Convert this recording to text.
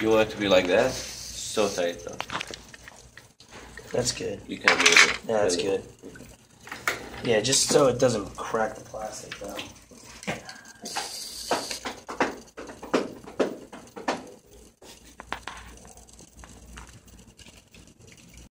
You want it to be like that? So tight though. That's good. You can't move it. Yeah, that's good. Yeah, just so it doesn't crack the plastic though.